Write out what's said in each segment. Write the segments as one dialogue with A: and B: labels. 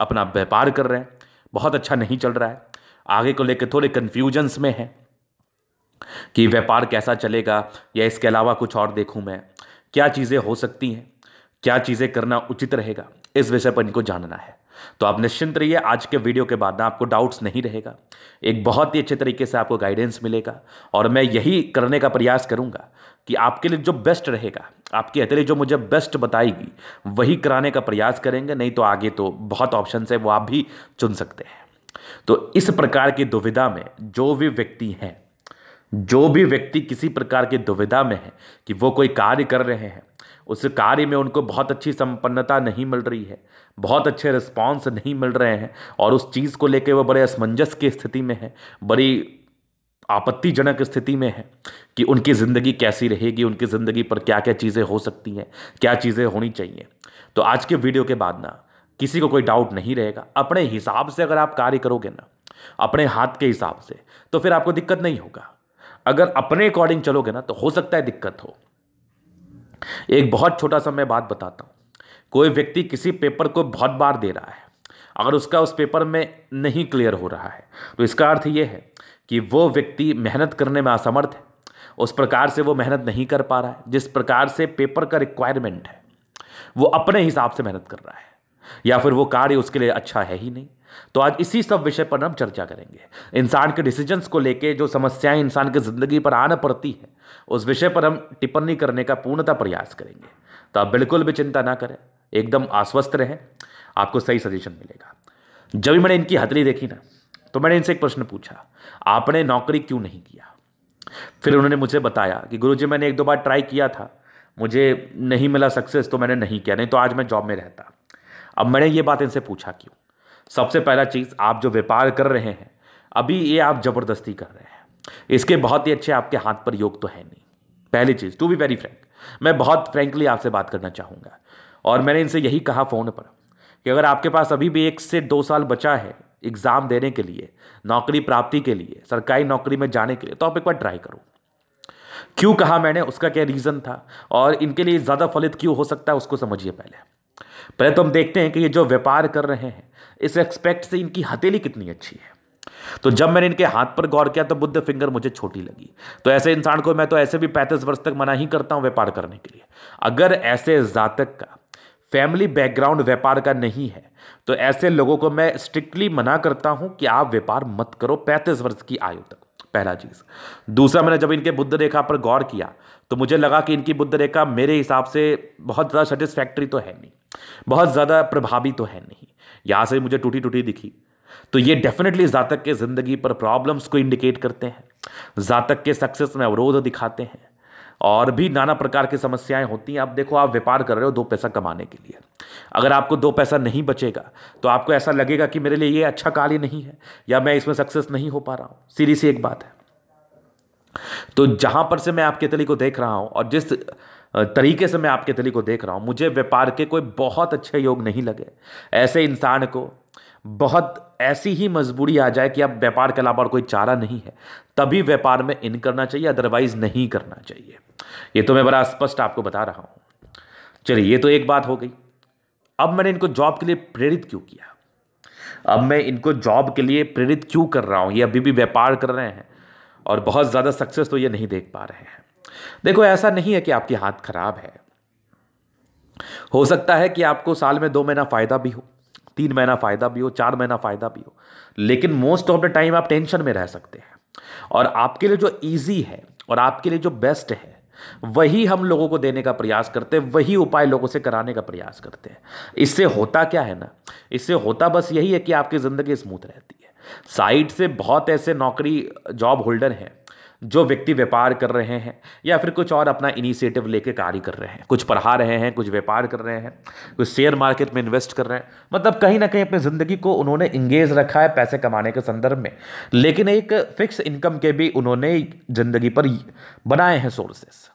A: अपना व्यापार कर रहे हैं। बहुत अच्छा नहीं चल रहा है। आगे को लेकर थोड़े कन्फ्यूजन्स में है कि व्यापार कैसा चलेगा या इसके अलावा कुछ और देखूँ मैं। क्या चीज़ें हो सकती हैं? क्या चीज़ें करना उचित रहेगा? इस विषय पर इनको जानना है। तो आप निश्चिंत रहिए, आज के वीडियो के बाद ना आपको डाउट्स नहीं रहेगा। एक बहुत ही अच्छे तरीके से आपको गाइडेंस मिलेगा और मैं यही करने का प्रयास करूँगा। कि आपके लिए जो बेस्ट रहेगा, आपकी हथेली जो मुझे बेस्ट बताएगी, वही कराने का प्रयास करेंगे, नहीं तो आगे तो बहुत ऑप्शन है, वो आप भी चुन सकते हैं। तो इस प्रकार की दुविधा में जो भी व्यक्ति हैं, जो भी व्यक्ति किसी प्रकार की दुविधा में है कि वो कोई कार्य कर रहे हैं, उस कार्य में उनको बहुत अच्छी संपन्नता नहीं मिल रही है, बहुत अच्छे रिस्पॉन्स नहीं मिल रहे हैं, और उस चीज़ को लेकर वो बड़े असमंजस की स्थिति में है, बड़ी आपत्तिजनक स्थिति में है कि उनकी ज़िंदगी कैसी रहेगी, उनकी ज़िंदगी पर क्या क्या चीज़ें हो सकती हैं, क्या चीज़ें होनी चाहिए। तो आज के वीडियो के बाद ना, किसी को कोई डाउट नहीं रहेगा। अपने हिसाब से अगर आप कार्य करोगे ना, अपने हाथ के हिसाब से तो फिर आपको दिक्कत नहीं होगा। अगर अपने अकॉर्डिंग चलोगे ना तो हो सकता है दिक्कत हो। एक बहुत छोटा सा मैं बात बताता हूँ। कोई व्यक्ति किसी पेपर को बहुत बार दे रहा है। अगर उसका उस पेपर में नहीं क्लियर हो रहा है तो इसका अर्थ ये है कि वो व्यक्ति मेहनत करने में असमर्थ है। उस प्रकार से वो मेहनत नहीं कर पा रहा है। जिस प्रकार से पेपर का रिक्वायरमेंट है, वो अपने हिसाब से मेहनत कर रहा है। या फिर वो कार्य उसके लिए अच्छा है ही नहीं। तो आज इसी सब विषय पर हम चर्चा करेंगे। इंसान के डिसीजंस को लेके जो समस्याएँ इंसान की ज़िंदगी पर आना पड़ती है, उस विषय पर हम टिप्पणी करने का पूर्णतः प्रयास करेंगे। तो आप बिल्कुल भी चिंता ना करें। एकदम आश्वस्त रहें। आपको सही सजेशन मिलेगा। जब भी मैंने इनकी हथली देखी ना तो मैंने इनसे एक प्रश्न पूछा, आपने नौकरी क्यों नहीं किया? फिर उन्होंने मुझे बताया कि गुरुजी, मैंने एक दो बार ट्राई किया था, मुझे नहीं मिला सक्सेस तो मैंने नहीं किया, नहीं तो आज मैं जॉब में रहता। अब मैंने ये बात इनसे पूछा क्यों? सबसे पहला चीज़, आप जो व्यापार कर रहे हैं, अभी ये आप ज़बरदस्ती कर रहे हैं। इसके बहुत ही अच्छे आपके हाथ पर योग तो है नहीं। पहली चीज़ टू बी वेरी फ्रैंक मैं बहुत फ्रेंकली आपसे बात करना चाहूँगा। और मैंने इनसे यही कहा फ़ोन पर कि अगर आपके पास अभी भी एक से दो साल बचा है एग्ज़ाम देने के लिए, नौकरी प्राप्ति के लिए, सरकारी नौकरी में जाने के लिए तो आप एक बार ट्राई करो। क्यों कहा मैंने? उसका क्या रीज़न था? और इनके लिए ज़्यादा फलित क्यों हो सकता है, उसको समझिए पहले। पहले तो हम देखते हैं कि ये जो व्यापार कर रहे हैं, इस एक्सपेक्ट से इनकी हथेली कितनी अच्छी है। तो जब मैंने इनके हाथ पर गौर किया तो बुद्ध फिंगर मुझे छोटी लगी। तो ऐसे इंसान को मैं तो ऐसे भी पैंतीस वर्ष तक मना ही करता हूँ व्यापार करने के लिए। अगर ऐसे जातक का फैमिली बैकग्राउंड व्यापार का नहीं है। तो ऐसे लोगों को मैं स्ट्रिक्टली मना करता हूँ कि आप व्यापार मत करो पैंतीस वर्ष की आयु तक। पहला चीज़। दूसरा, मैंने जब इनके बुद्ध रेखा पर गौर किया तो मुझे लगा कि इनकी बुद्ध रेखा मेरे हिसाब से बहुत ज़्यादा सेटिस्फैक्ट्री तो है नहीं। बहुत ज़्यादा प्रभावी तो है नहीं। यहाँ से मुझे टूटी टूटी दिखी। तो ये डेफिनेटली जातक के ज़िंदगी पर प्रॉब्लम्स को इंडिकेट करते हैं। जातक के सक्सेस में अवरोध दिखाते हैं। और भी नाना प्रकार की समस्याएँ होती हैं। आप देखो, आप व्यापार कर रहे हो दो पैसा कमाने के लिए। अगर आपको दो पैसा नहीं बचेगा तो आपको ऐसा लगेगा कि मेरे लिए ये अच्छा कार्य नहीं है, या मैं इसमें सक्सेस नहीं हो पा रहा हूँ। सीधी सी एक बात है। तो जहाँ पर से मैं आपके तली को देख रहा हूँ और जिस तरीके से मैं आपके तली को देख रहा हूँ, मुझे व्यापार के कोई बहुत अच्छे योग नहीं लगे। ऐसे इंसान को बहुत ऐसी ही मजबूरी आ जाए कि अब व्यापार के अलावा कोई चारा नहीं है। तभी व्यापार में इन करना चाहिए अदरवाइज़ नहीं करना चाहिए। ये तो मैं बड़ा स्पष्ट आपको बता रहा हूँ। चलिए, ये तो एक बात हो गई। अब मैंने इनको जॉब के लिए प्रेरित क्यों किया? अब मैं इनको जॉब के लिए प्रेरित क्यों कर रहा हूँ? ये अभी भी व्यापार कर रहे हैं और बहुत ज़्यादा सक्सेस तो ये नहीं देख पा रहे हैं। देखो, ऐसा नहीं है कि आपके हाथ खराब है। हो सकता है कि आपको साल में दो महीना फ़ायदा भी हो। तीन महीना फ़ायदा भी हो, चार महीना फ़ायदा भी हो। लेकिन मोस्ट ऑफ़ द टाइम आप टेंशन में रह सकते हैं। और आपके लिए जो ईजी है और आपके लिए जो बेस्ट है, वही हम लोगों को देने का प्रयास करते हैं, वही उपाय लोगों से कराने का प्रयास करते हैं। इससे होता क्या है ना? इससे होता बस यही है कि आपकी ज़िंदगी स्मूथ रहती है। साइड से बहुत ऐसे नौकरी जॉब होल्डर हैं जो व्यक्ति व्यापार कर रहे हैं या फिर कुछ और अपना इनिशिएटिव लेके कार्य कर रहे हैं। कुछ पढ़ा रहे हैं, कुछ व्यापार कर रहे हैं, कुछ शेयर मार्केट में इन्वेस्ट कर रहे हैं। मतलब कहीं ना कहीं अपनी ज़िंदगी को उन्होंने इंगेज रखा है पैसे कमाने के संदर्भ में। लेकिन एक फिक्स इनकम के भी उन्होंने ज़िंदगी पर बनाए हैं सोर्सेस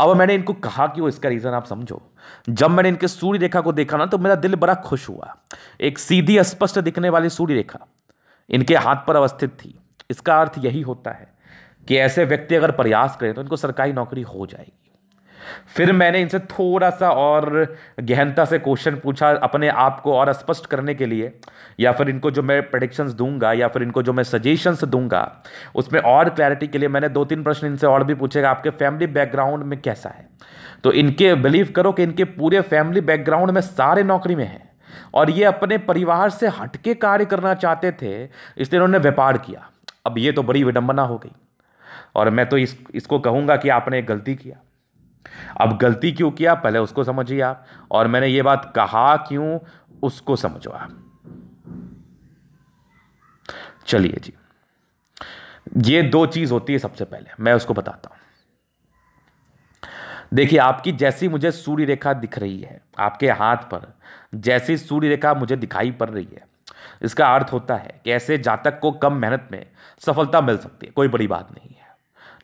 A: अब मैंने इनको कहा कि वो इसका रीज़न आप समझो। जब मैंने इनके सूर्य रेखा को देखा ना तो मेरा दिल बड़ा खुश हुआ। एक सीधी स्पष्ट दिखने वाली सूर्य रेखा इनके हाथ पर अवस्थित थी। इसका अर्थ यही होता है कि ऐसे व्यक्ति अगर प्रयास करें तो इनको सरकारी नौकरी हो जाएगी। फिर मैंने इनसे थोड़ा सा और गहनता से क्वेश्चन पूछा अपने आप को और स्पष्ट करने के लिए, या फिर इनको जो मैं प्रडिक्शंस दूँगा, या फिर इनको जो मैं सजेशंस दूँगा, उसमें और क्लैरिटी के लिए मैंने दो तीन प्रश्न इनसे और भी पूछेगा आपके फैमिली बैकग्राउंड में कैसा है? तो इनके बिलीव करो कि इनके पूरे फैमिली बैकग्राउंड में सारे नौकरी में हैं। और ये अपने परिवार से हटके कार्य करना चाहते थे, इसलिए उन्होंने व्यापार किया। अब ये तो बड़ी विडंबना हो गई। और मैं तो इस, इसको कहूँगा कि आपने गलती किया। अब गलती क्यों किया? पहले उसको समझिए आप। और मैंने ये बात कहा क्यों? उसको समझो आप। चलिए जी। ये दो चीज़ होती है सबसे पहले। मैं उसको बताता हूँ। देखिए, आपकी जैसी मुझे सूर्य रेखा दिख रही है, आपके हाथ पर, जैसी सूर्य रेखा मुझे दिखाई पड़ रही है इसका अर्थ होता है कि ऐसे जातक को कम मेहनत में सफलता मिल सकती है, कोई बड़ी बात नहीं है।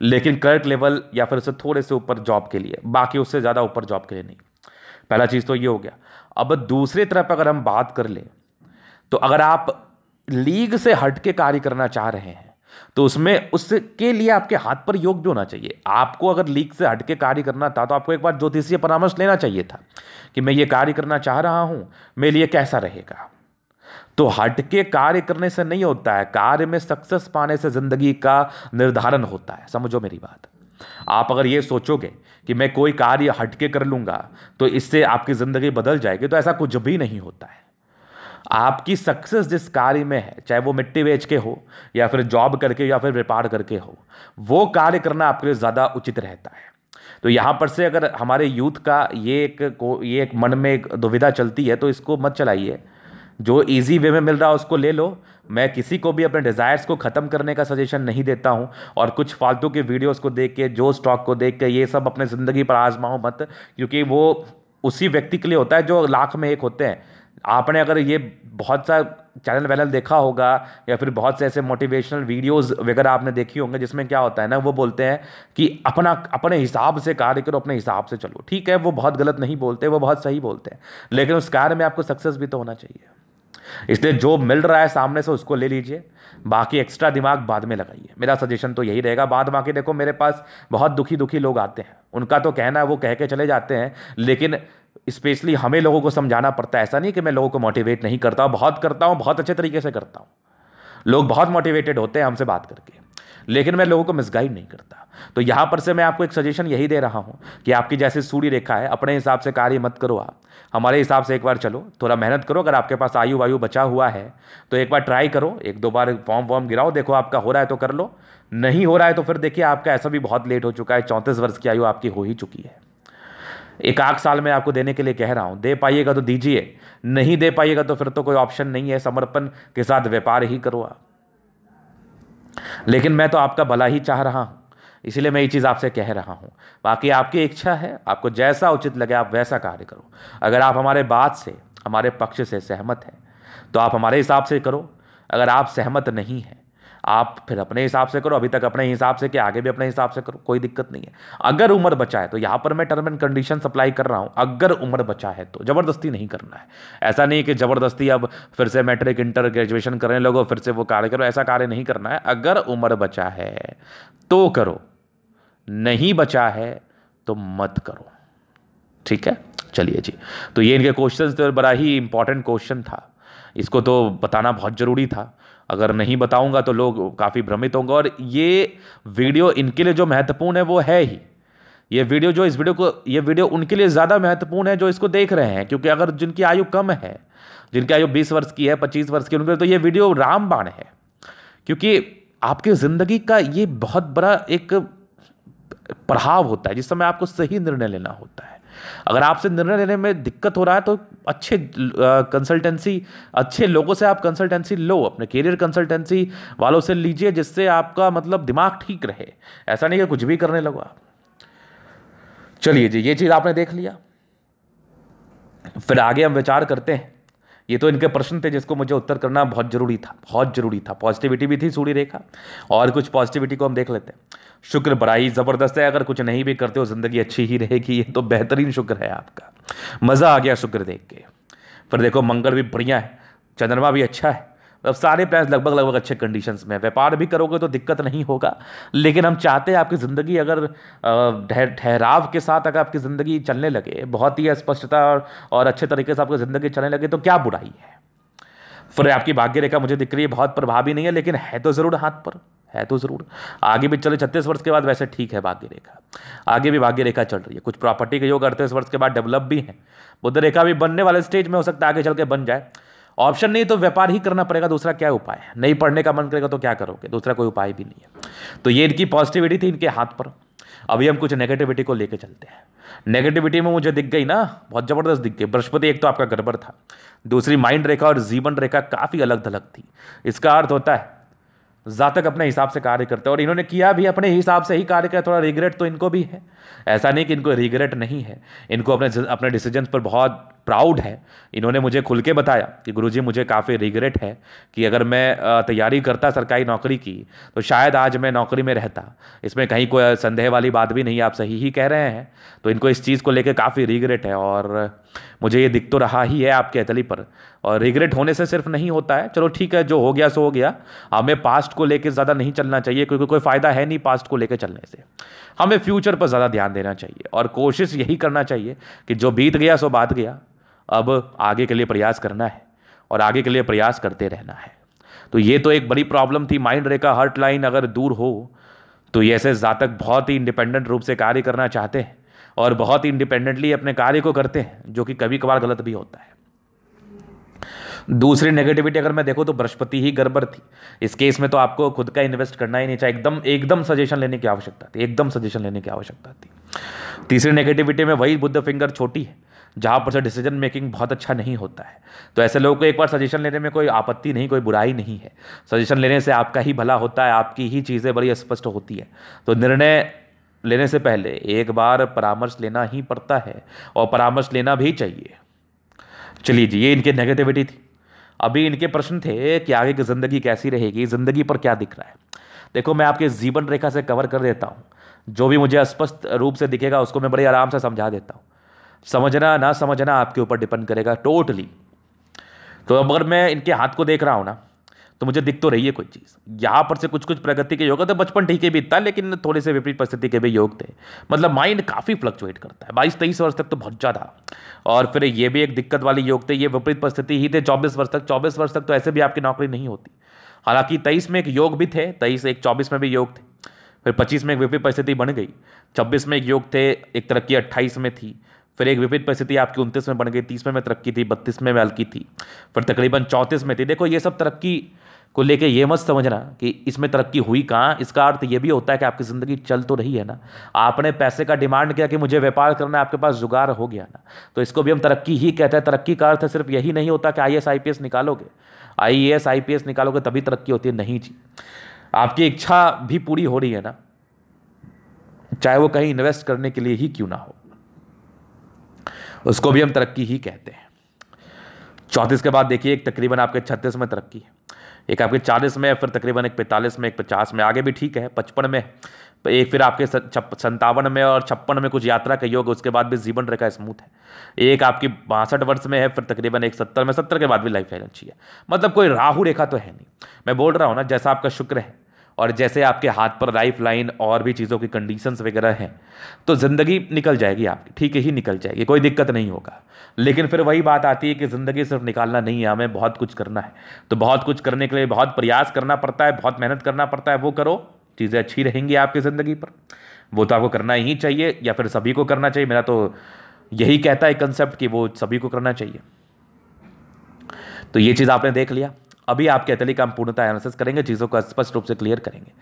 A: लेकिन कर्क लेवल या फिर उससे थोड़े से ऊपर जॉब के लिए, बाकी उससे ज़्यादा ऊपर जॉब के लिए नहीं। पहला चीज़ तो ये हो गया। अब दूसरी तरफ़ अगर हम बात कर लें तो अगर आप लीग से हट के कार्य करना चाह रहे हैं तो उसमें उसके लिए आपके हाथ पर योग भी होना चाहिए। आपको अगर लीग से हट के कार्य करना था तो आपको एक बार ज्योतिषीय परामर्श लेना चाहिए था कि मैं ये कार्य करना चाह रहा हूँ, मेरे लिए कैसा रहेगा। तो हट के कार्य करने से नहीं होता है, कार्य में सक्सेस पाने से ज़िंदगी का निर्धारण होता है। समझो मेरी बात। आप अगर ये सोचोगे कि मैं कोई कार्य हटके कर लूँगा तो इससे आपकी ज़िंदगी बदल जाएगी तो ऐसा कुछ भी नहीं होता है। आपकी सक्सेस जिस कार्य में है, चाहे वो मिट्टी बेच के हो, या फिर जॉब करके, या फिर व्यापार करके हो, वो कार्य करना आपके लिए ज़्यादा उचित रहता है। तो यहाँ पर से अगर हमारे यूथ का ये एक ये एक मन में एक दुविधा चलती है तो इसको मत चलाइए। जो इजी वे में मिल रहा है, उसको ले लो। मैं किसी को भी अपने डिज़ायर्स को ख़त्म करने का सजेशन नहीं देता हूँ और कुछ फालतू के वीडियोस को देख के, जो स्टॉक को देख के, ये सब अपने ज़िंदगी पर आजमाओ मत, क्योंकि वो उसी व्यक्ति के लिए होता है जो लाख में एक होते हैं। आपने अगर ये बहुत सा चैनल वैनल देखा होगा या फिर बहुत से ऐसे मोटिवेशनल वीडियोस वगैरह आपने देखी होंगे, जिसमें क्या होता है ना, वो बोलते हैं कि अपना, अपने हिसाब से कार्य करो, अपने हिसाब से चलो। ठीक है, वो बहुत गलत नहीं बोलते, वो बहुत सही बोलते हैं, लेकिन उस कार्य में आपको सक्सेस भी तो होना चाहिए। इसलिए जो मिल रहा है सामने से उसको ले लीजिए। बाकी एक्स्ट्रा दिमाग बाद में लगाइए। मेरा सजेशन तो यही रहेगा। बाद बाकी देखो, मेरे पास बहुत दुखी दुखी लोग आते हैं। उनका तो कहना है, वो कह के चले जाते हैं। लेकिन स्पेशली हमें लोगों को समझाना पड़ता है। ऐसा नहीं कि मैं लोगों को मोटिवेट नहीं करता बहुत करता हूँ, बहुत अच्छे तरीके से करता हूँ। लोग बहुत मोटिवेटेड होते हैं हमसे बात करके। लेकिन मैं लोगों को मिसगाइड नहीं करता। तो यहाँ पर से मैं आपको एक सजेशन यही दे रहा हूँ कि आपकी जैसे सूर्य रेखा है, अपने हिसाब से कार्य मत करो आप। हमारे हिसाब से एक बार चलो, थोड़ा मेहनत करो, अगर आपके पास आयु वायु बचा हुआ है तो एक बार ट्राई करो, एक दो बार फॉर्म वॉर्म गिराओ, देखो आपका हो रहा है तो कर लो, नहीं हो रहा है तो फिर देखिए आपका ऐसा भी बहुत लेट हो चुका है, चौंतीस वर्ष की आयु आपकी हो ही चुकी है। एक आख साल में आपको देने के लिए कह रहा हूँ, दे पाइएगा तो दीजिए, नहीं दे पाइएगा तो फिर तो कोई ऑप्शन नहीं है, समर्पण के साथ व्यापार ही करो आप। लेकिन मैं तो आपका भला ही चाह रहा हूँ। इसलिए मैं ये चीज़ आपसे कह रहा हूँ। बाकी आपकी इच्छा है, आपको जैसा उचित लगे आप वैसा कार्य करो। अगर आप हमारे बात से, हमारे पक्ष से सहमत हैं तो आप हमारे हिसाब से करो। अगर आप सहमत नहीं हैं आप फिर अपने हिसाब से करो, अभी तक अपने हिसाब से कि आगे भी अपने हिसाब से करो, कोई दिक्कत नहीं है। अगर उम्र बचा है तो यहाँ पर मैं टर्म एंड कंडीशन अप्लाई कर रहा हूँ, अगर उम्र बचा है तो ज़बरदस्ती नहीं करना है। ऐसा नहीं कि ज़बरदस्ती अब फिर से मैट्रिक इंटर ग्रेजुएशन करने लगो, फिर से वो कार्य करो, ऐसा कार्य नहीं करना है। अगर उम्र बचा है तो करो। नहीं बचा है तो मत करो। ठीक है? चलिए जी। तो ये इनके क्वेश्चन थे बड़ा ही इंपॉर्टेंट क्वेश्चन था। इसको तो बताना बहुत ज़रूरी था। अगर नहीं बताऊँगा तो लोग काफ़ी भ्रमित होंगे। और ये वीडियो इनके लिए जो महत्वपूर्ण है, वो है ही। ये वीडियो जो इस वीडियो को, ये वीडियो उनके लिए ज़्यादा महत्वपूर्ण है जो इसको देख रहे हैं, क्योंकि अगर जिनकी आयु कम है, जिनकी आयु बीस वर्ष की है, पच्चीस वर्ष की उनके तो ये वीडियो रामबाण है। क्योंकि आपकी ज़िंदगी का ये बहुत बड़ा एक प्रभाव होता है, जिस समय आपको सही निर्णय लेना होता है। अगर आपसे निर्णय लेने में दिक्कत हो रहा है तो अच्छे कंसल्टेंसी अच्छे लोगों से आप कंसल्टेंसी लो, अपने कैरियर कंसल्टेंसी वालों से लीजिए, जिससे आपका मतलब दिमाग ठीक रहे। ऐसा नहीं कि कुछ भी करने लगो आप। चलिए जी, ये चीज़ आपने देख लिया। फिर आगे हम विचार करते हैं। ये तो इनके प्रश्न थे जिसको मुझे उत्तर करना बहुत ज़रूरी था, बहुत ज़रूरी था। पॉजिटिविटी भी थी सूर्य रेखा, और कुछ पॉजिटिविटी को हम देख लेते हैं। शुक्र बड़ा ही ज़बरदस्त है, अगर कुछ नहीं भी करते हो, ज़िंदगी अच्छी ही रहेगी, ये तो बेहतरीन शुक्र है आपका। मज़ा आ गया शुक्र देख के। फिर देखो, मंगल भी बढ़िया है, चंद्रमा भी अच्छा है। अब सारे प्लान लगभग लगभग अच्छे कंडीशंस में व्यापार भी करोगे तो दिक्कत नहीं होगा लेकिन हम चाहते हैं आपकी ज़िंदगी अगर ठहराव के साथ अगर आपकी ज़िंदगी चलने लगे बहुत ही स्पष्टता और, और अच्छे तरीके से आपकी ज़िंदगी चलने लगे तो क्या बुराई है? फिर आपकी भाग्य रेखा मुझे दिख रही है बहुत प्रभावी नहीं है लेकिन है तो ज़रूर हाथ पर है तो ज़रूर। आगे भी चले छत्तीस वर्ष के बाद वैसे ठीक है भाग्य रेखा आगे भी भाग्य रेखा चल रही है। कुछ प्रॉपर्टी के योग अड़तीस वर्ष के बाद डेवलप भी हैं। बुद्ध रेखा भी बनने वाले स्टेज में हो सकता है आगे चल के बन जाए। ऑप्शन नहीं तो व्यापार ही करना पड़ेगा, दूसरा क्या उपाय है? नहीं पढ़ने का मन करेगा तो क्या करोगे? दूसरा कोई उपाय भी नहीं है। तो ये इनकी पॉजिटिविटी थी इनके हाथ पर। अभी हम कुछ नेगेटिविटी को लेके चलते हैं। नेगेटिविटी में मुझे दिख गई ना, बहुत ज़बरदस्त दिख गई। बृहस्पति एक तो आपका गड़बड़ था। दूसरी माइंड रेखा और जीवन रेखा काफ़ी अलग थलग थी। इसका अर्थ होता है, जातक अपने हिसाब से कार्य करते हैं और इन्होंने किया भी, अपने हिसाब से ही कार्य किया। थोड़ा रिग्रेट तो इनको भी है। ऐसा नहीं कि इनको रिग्रेट नहीं है। इनको अपने अपने डिसीज़न पर बहुत प्राउड है। इन्होंने मुझे खुल के बताया कि गुरुजी मुझे काफ़ी रिग्रेट है कि अगर मैं तैयारी करता सरकारी नौकरी की तो शायद आज मैं नौकरी में रहता। इसमें कहीं कोई संदेह वाली बात भी नहीं, आप सही ही कह रहे हैं। तो इनको इस चीज़ को लेकर काफ़ी रिग्रेट है और मुझे ये दिख तो रहा ही है आपके अतली पर। और रिग्रेट होने से सिर्फ़ नहीं होता है। चलो ठीक है, जो हो गया, सो हो गया। हमें पास्ट को लेकर ज़्यादा नहीं चलना चाहिए, क्योंकि कोई फ़ायदा है नहीं पास्ट को लेकर चलने से। हमें फ्यूचर पर ज़्यादा ध्यान देना चाहिए और कोशिश यही करना चाहिए कि जो बीत गया, सो बात गया। अब आगे के लिए प्रयास करना है और आगे के लिए प्रयास करते रहना है। तो ये तो एक बड़ी प्रॉब्लम थी। माइंड रेखा, हर्ट लाइन अगर दूर हो तो ये ऐसे जातक बहुत ही इंडिपेंडेंट रूप से कार्य करना चाहते हैं और बहुत ही इंडिपेंडेंटली अपने कार्य को करते हैं, जो कि कभी कभार गलत भी होता है। दूसरी नेगेटिविटी अगर मैं देखूँ तो बृहस्पति ही गड़बड़ थी। इस केस में तो आपको खुद का इन्वेस्ट करना ही नहीं चाहिए। एकदम एकदम सजेशन लेने की आवश्यकता थी, एकदम सजेशन लेने की आवश्यकता थी। तीसरी नेगेटिविटी में वही बुद्ध फिंगर छोटी है। जहाँ पर से डिसीज़न मेकिंग बहुत अच्छा नहीं होता है। तो ऐसे लोगों को एक बार सजेशन लेने में कोई आपत्ति नहीं, कोई बुराई नहीं है। सजेशन लेने से आपका ही भला होता है, आपकी ही चीज़ें बड़ी स्पष्ट होती है। तो निर्णय लेने से पहले एक बार परामर्श लेना ही पड़ता है और परामर्श लेना भी चाहिए। चलिए जी, ये इनकी नेगेटिविटी थी। अभी इनके प्रश्न थे कि आगे की ज़िंदगी कैसी रहेगी, ज़िंदगी पर क्या दिख रहा है। देखो, मैं आपके जीवन रेखा से कवर कर देता हूँ। जो भी मुझे स्पष्ट रूप से दिखेगा, उसको मैं बड़े आराम से समझा देता हूँ। समझना, ना समझना आपके ऊपर डिपेंड करेगा टोटली तो अगर मैं इनके हाथ को देख रहा हूँ ना तो मुझे दिख तो रही है कोई चीज़। यहाँ पर से कुछ कुछ प्रगति के योग तो बचपन ठीक है भी इतना लेकिन थोड़े से विपरीत परिस्थिति के भी योग थे। मतलब माइंड काफ़ी फ्लक्चुएट करता है। बाईस तेईस वर्ष तक तो बहुत ज़्यादा। और फिर ये भी एक दिक्कत वाली योग थे, ये विपरीत परिस्थिति ही थे चौबीस वर्ष तक। चौबीस वर्ष तक तो ऐसे भी आपकी नौकरी नहीं होती। हालाँकि तेईस में एक योग भी थे, तेईस एक चौबीस में भी योग थे। फिर पच्चीस में एक विपरीत परिस्थिति बन गई। छब्बीस में एक योग थे, एक तरक्की अट्ठाईस में थी। फिर एक विपरीत परिस्थिति आपकी उनतीस में बन गई, तीस में मैं तरक्की थी, बत्तीस में मैं हल्की थी, फिर तकरीबन चौंतीस में थी। देखो, ये सब तरक्की को लेके ये मत समझना कि इसमें तरक्की हुई कहाँ। इसका अर्थ ये भी होता है कि आपकी ज़िंदगी चल तो रही है ना। आपने पैसे का डिमांड किया कि मुझे व्यापार करना है, आपके पास जुगाड़ हो गया ना। तो इसको भी हम तरक्की ही कहते हैं। तरक्की का अर्थ सिर्फ़ यही नहीं होता कि आई एस निकालोगे। आई ए एस निकालोगे, तभी तरक्की होती है। नहीं जी। आपकी इच्छा भी पूरी हो रही है ना। चाहे वो कहीं इन्वेस्ट करने के लिए ही क्यों ना हो। उसको भी हम तरक्की ही कहते हैं। चौंतीस के बाद देखिए, एक तकरीबन आपके छत्तीस में तरक्की है। एक आपके चालीस में, फिर तकरीबन एक पैंतालीस में, एक पचास में, आगे भी ठीक है, पचपन में। एक फिर आपके संतावन में और छप्पन में कुछ यात्रा का योग, उसके बाद भी जीवन रेखा स्मूथ है। एक आपकी बासठ वर्ष में है, फिर तकरीबन एक सत्तर में, सत्तर के बाद भी लाइफ लाइन अच्छी है। मतलब कोई राहु रेखा तो है नहीं। मैं बोल रहा हूँ ना, जैसा आपका शुक्र है और जैसे आपके हाथ पर लाइफ लाइन और भी चीज़ों की कंडीशंस वगैरह हैं तो ज़िंदगी निकल जाएगी आपकी, ठीक ही निकल जाएगी, कोई दिक्कत नहीं होगा। लेकिन फिर वही बात आती है कि ज़िंदगी सिर्फ़ निकालना नहीं है, हमें बहुत कुछ करना है। तो बहुत कुछ करने के लिए बहुत प्रयास करना पड़ता है, बहुत मेहनत करना पड़ता है, वो करो, चीज़ें अच्छी रहेंगी आपकी ज़िंदगी पर। वो तो आपको करना ही चाहिए, या फिर सभी को करना चाहिए, मेरा तो यही कहता है कंसेप्ट कि वो सभी को करना चाहिए। तो ये चीज़ आपने देख लिया। अभी आपके का हम पूर्णता एनालिसिस करेंगे, चीज़ों को स्पष्ट रूप से क्लियर करेंगे।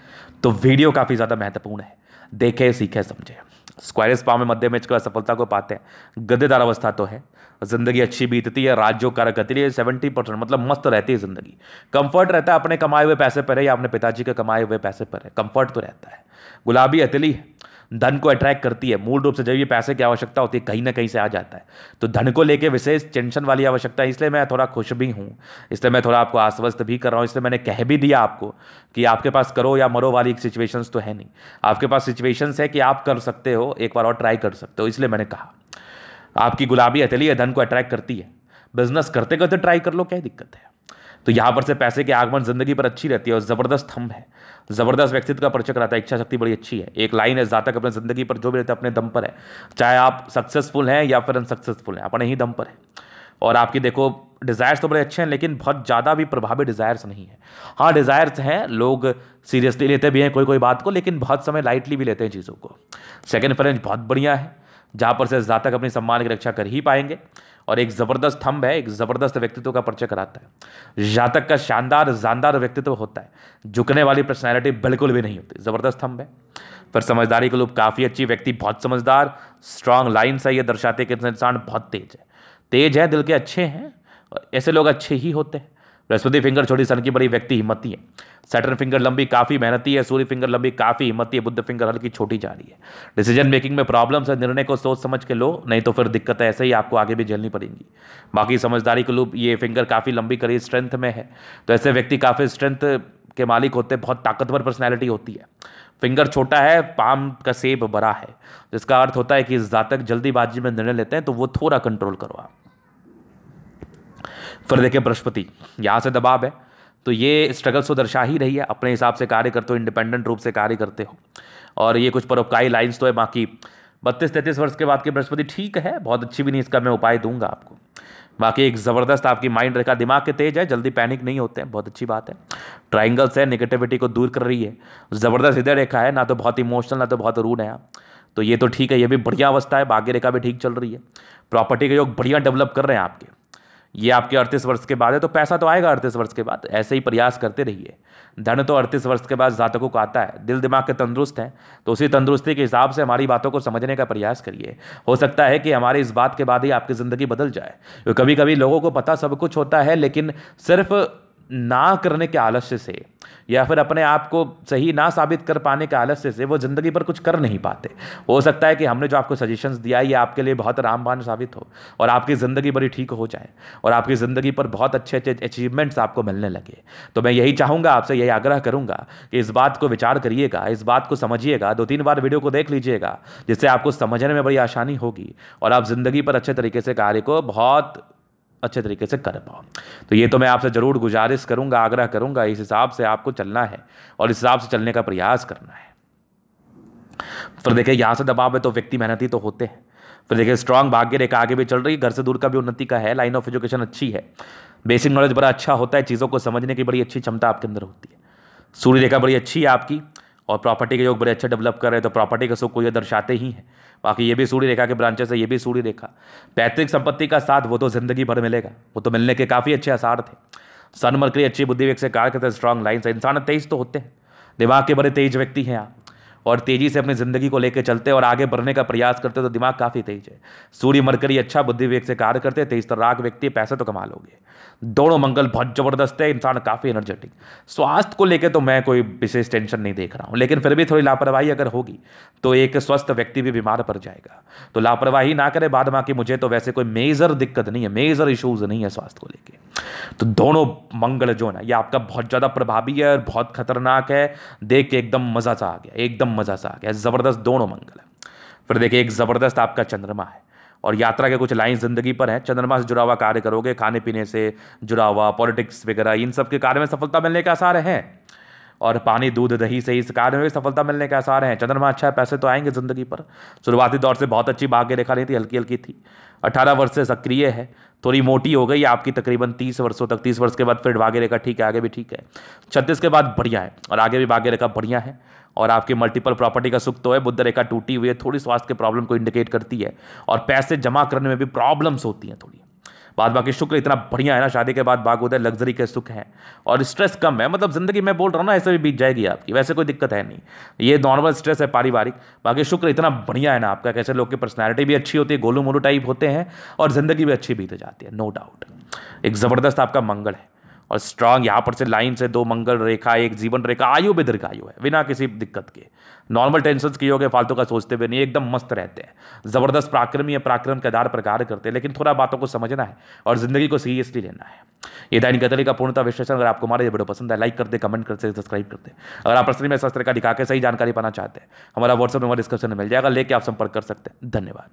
A: तो वीडियो काफ़ी ज़्यादा महत्वपूर्ण है। देखे, सीखे, समझे। स्क्वायरस पाव में मध्य मैच कर सफलता को पाते हैं। गद्देदार अवस्था तो है। ज़िंदगी अच्छी बीतती है, राज्यों कार्य करती है सेवेंटी परसेंट मतलब मस्त रहती है ज़िंदगी। कंफर्ट रहता है, अपने कमाए हुए पैसे पर है या अपने पिताजी के कमाए हुए पैसे पर है। कंफर्ट तो रहता है। गुलाबी अतली है। धन को अट्रैक्ट करती है। मूल रूप से जब ये पैसे की आवश्यकता होती है, कहीं ना कहीं से आ जाता है। तो धन को लेकर विशेष टेंशन वाली आवश्यकता है, इसलिए मैं थोड़ा खुश भी हूँ। इसलिए मैं थोड़ा आपको आश्वस्त भी कर रहा हूँ। इसलिए मैंने कह भी दिया आपको कि आपके पास करो या मरो वाली सिचुएशंस तो है नहीं। आपके पास सिचुएशंस है कि आप कर सकते हो, एक बार और ट्राई कर सकते हो, इसलिए मैंने कहा। आपकी गुलाबी हथेली धन को अट्रैक्ट करती है। बिज़नेस करते करते ट्राई कर लो, क्या दिक्कत है? तो यहाँ पर से पैसे के आगमन ज़िंदगी पर अच्छी रहती है और ज़बरदस्त थम्ब है। ज़बरदस्त व्यक्तित्व का परिचय कराता है, इच्छा शक्ति बड़ी अच्छी है। एक लाइन है, जातक अपने ज़िंदगी पर जो भी रहता है अपने दम पर है। चाहे आप सक्सेसफुल हैं या फिर अनसक्सेसफुल हैं, अपने ही दम पर है। और आपकी देखो डिज़ायर्स तो बड़े अच्छे हैं, लेकिन बहुत ज़्यादा भी प्रभावी डिज़ायर्स नहीं है। हाँ डिज़ायर्स हैं, लोग सीरियसली लेते भी हैं कोई कोई बात को, लेकिन बहुत समय लाइटली भी लेते हैं चीज़ों को। सेकेंड फ्रेंच बहुत बढ़िया है, जहाँ पर से जातक अपनी सम्मान की रक्षा कर ही पाएँगे। और एक ज़बरदस्त थंब है, एक ज़बरदस्त व्यक्तित्व का परिचय कराता है। जातक का शानदार, जानदार व्यक्तित्व होता है। झुकने वाली पर्सनैलिटी बिल्कुल भी नहीं होती। ज़बरदस्त थंब है। फिर समझदारी के लोग काफ़ी अच्छी व्यक्ति, बहुत समझदार स्ट्रांग लाइन है। ये दर्शाते कि इंसान बहुत तेज है। तेज है, दिल के अच्छे हैं ऐसे लोग अच्छे ही होते हैं। बृहस्पति फिंगर छोटी सन की बड़ी व्यक्ति हिम्मती है। सैटर्न फिंगर लंबी, काफ़ी मेहनती है। सूर्य फिंगर लंबी, काफ़ी हिम्मती है। बुद्ध फिंगर हल्की छोटी जा रही है। डिसीज़न मेकिंग में प्रॉब्लम्स है। निर्णय को सोच समझ के लो, नहीं तो फिर दिक्कत ऐसे ही आपको आगे भी झेलनी पड़ेंगी। बाकी समझदारी के लूप ये फिंगर काफ़ी लंबी करी स्ट्रेंथ में है। तो ऐसे व्यक्ति काफ़ी स्ट्रेंथ के मालिक होते बहुत ताकतवर पर्सनैलिटी होती है। फिंगर छोटा है पाम का सेब बड़ा है। जिसका अर्थ होता है कि जातक जल्दीबाजी में निर्णय लेते हैं तो वो थोड़ा कंट्रोल करो आप। फिर देखें बृहस्पति। यहाँ से दबाव है। तो ये स्ट्रगल्स तो दर्शा ही रही है। अपने हिसाब से कार्य करते हो इंडिपेंडेंट रूप से कार्य करते हो। और ये कुछ परोपकारी लाइन्स तो है, बाकी बत्तीस तैंतीस वर्ष के बाद की बृहस्पति ठीक है। बहुत अच्छी भी नहीं इसका मैं उपाय दूँगा आपको। बाकी एक ज़बरदस्त आपकी माइंड रेखा, दिमाग के तेज है, जल्दी पैनिक नहीं होते हैं। बहुत अच्छी बात है। ट्राइंगल्स है निगेटिविटी को दूर कर रही है। ज़बरदस्त हृदय रेखा है, ना तो बहुत इमोशनल ना तो बहुत रूड है आप। तो ये तो ठीक है, ये भी बढ़िया अवस्था है, भाग्य रेखा भी ठीक चल रही है। प्रॉपर्टी के योग बढ़िया डेवलप कर रहे हैं आपके। ये आपके अड़तीस वर्ष के बाद है तो पैसा तो आएगा अड़तीस वर्ष के बाद। ऐसे ही प्रयास करते रहिए। धन तो अड़तीस वर्ष के बाद जातकों को आता है। दिल दिमाग के तंदुरुस्त हैं तो उसी तंदुरुस्ती के हिसाब से हमारी बातों को समझने का प्रयास करिए। हो सकता है कि हमारे इस बात के बाद ही आपकी ज़िंदगी बदल जाए। कभी कभी लोगों को पता सब कुछ होता है, लेकिन सिर्फ़ ना करने के आलस्य से, या फिर अपने आप को सही ना साबित कर पाने के आलस्य से वो ज़िंदगी पर कुछ कर नहीं पाते। हो सकता है कि हमने जो आपको सजेशंस दिया ये आपके लिए बहुत रामबान साबित हो और आपकी ज़िंदगी बड़ी ठीक हो जाए और आपकी ज़िंदगी पर बहुत अच्छे अच्छे अचीवमेंट्स आपको मिलने लगे। तो मैं यही चाहूँगा, आपसे यही आग्रह करूँगा कि इस बात को विचार करिएगा, इस बात को समझिएगा दो तीन बार वीडियो को देख लीजिएगा, जिससे आपको समझने में बड़ी आसानी होगी और आप ज़िंदगी पर अच्छे तरीके से कार्य को बहुत अच्छे तरीके से कर पाओ तो ये तो मैं आपसे ज़रूर गुजारिश करूँगा, आग्रह करूँगा, इस हिसाब से आपको चलना है और इस हिसाब से चलने का प्रयास करना है। फिर देखिए, यहाँ से दबाव है तो व्यक्ति मेहनती तो होते हैं। फिर देखिए स्ट्रांग भाग्य रेखा आगे भी चल रही है, घर से दूर का भी उन्नति का है लाइन ऑफ़ एजुकेशन अच्छी है। बेसिक नॉलेज बड़ा अच्छा होता है, चीज़ों को समझने की बड़ी अच्छी क्षमता आपके अंदर होती है। सूर्य रेखा बड़ी अच्छी है आपकी और प्रॉपर्टी के योग बड़े अच्छे डेवलप कर रहे हैं तो प्रॉपर्टी का सुख को ये दर्शाते ही हैं। बाकी ये भी सूढ़ी रेखा के ब्रांचेस है, ये भी सूढ़ी रेखा। पैतृक संपत्ति का साथ वो तो ज़िंदगी भर मिलेगा। वो तो मिलने के काफ़ी अच्छे आसार थे। सन अच्छी बुद्धि से कार्य करते हैं लाइन से इंसान तेज तो होते हैं। दिमाग के बड़े तेज व्यक्ति हैं आप। और तेज़ी से अपनी ज़िंदगी को लेकर चलते और आगे बढ़ने का प्रयास करते तो दिमाग काफ़ी तेज है। सूर्य मरकरी अच्छा बुद्धि विवेक से कार्य करते, तेज तराक व्यक्ति, पैसे तो कमा लोगे। दोनों मंगल बहुत ज़बरदस्त है, इंसान काफ़ी एनर्जेटिक स्वास्थ्य को लेकर तो मैं कोई विशेष टेंशन नहीं देख रहा हूँ, लेकिन फिर भी थोड़ी लापरवाही अगर होगी तो एक स्वस्थ व्यक्ति भी बीमार पड़ जाएगा। तो लापरवाही ना करे बाद बाकी, मुझे तो वैसे कोई मेजर दिक्कत नहीं है मेजर इशूज़ नहीं है स्वास्थ्य को लेकर तो दोनों मंगल जो है ना, ये आपका बहुत ज़्यादा प्रभावी है और बहुत खतरनाक है। देख के एकदम मज़ा सा आ गया, एकदम मज़ा सा आ गया, ज़बरदस्त दोनों मंगल है। फिर देखिए, एक ज़बरदस्त आपका चंद्रमा है, और यात्रा के कुछ लाइन ज़िंदगी पर हैं। चंद्रमा से जुड़ा हुआ कार्य करोगे खाने पीने से जुड़ा हुआ पॉलिटिक्स वगैरह, इन सब के कार्य में सफलता मिलने के आसार हैं। और पानी, दूध, दही से इस कार्य में भी सफलता मिलने के आसार हैं। चंद्रमा अच्छा है, पैसे तो आएँगे ज़िंदगी पर। शुरुआती दौर से बहुत अच्छी भाग्य रेखा नहीं थी हल्की हल्की थी। अठारह वर्ष से सक्रिय है, थोड़ी मोटी हो गई आपकी तकरीबन तीस वर्षों तक। तीस वर्ष के बाद फिर भाग्य रेखा ठीक है, आगे भी ठीक है। छत्तीस के बाद बढ़िया है, और आगे भी भाग्य रेखा बढ़िया है। और आपकी मल्टीपल प्रॉपर्टी का सुख तो है बुद्ध रेखा टूटी हुई है, थोड़ी स्वास्थ्य के प्रॉब्लम को इंडिकेट करती है और पैसे जमा करने में भी प्रॉब्लम्स होती हैं थोड़ी। बाद बाकी शुक्र इतना बढ़िया है ना, शादी के बाद बाग उदय लग्जरी के सुख हैं और स्ट्रेस कम है। मतलब ज़िंदगी में बोल रहा हूँ ना, ऐसे भी बीत जाएगी आपकी, वैसे कोई दिक्कत है नहीं। ये नॉर्मल स्ट्रेस है पारिवारिक। बाकी शुक्र इतना बढ़िया है ना आपका, कैसे लोग की पर्सनैलिटी भी अच्छी होती है गोलू मोलू टाइप होते हैं और ज़िंदगी भी अच्छी बीत जाती है नो डाउट एक ज़बरदस्त आपका मंगल है। और स्ट्रांग यहाँ पर से लाइन से दो मंगल रेखा, एक जीवन रेखा, आयु भी दीर्घायु है, बिना किसी दिक्कत के। नॉर्मल टेंशन की गए फालतू का सोचते हुए नहीं, एकदम मस्त रहते हैं। ज़बरदस्त पराक्रमी या पराक्रम के आधार पर कार्य करते हैं, लेकिन थोड़ा बातों को समझना है और ज़िंदगी को सीरियसली लेना है। ये दैनिक कतरी का पूर्णता विश्लेषण, अगर आपको हमारा ये वीडियो पसंद है लाइक करते कमेंट करते सब्सक्राइब करते अगर आप प्रश्न में शस्त्र का दिखा के सही जानकारी पाना चाहते हैं, हमारा व्हाट्सअप नंबर डिस्क्रिप्शन में मिल जाएगा, लेके आप संपर्क कर सकते हैं। धन्यवाद।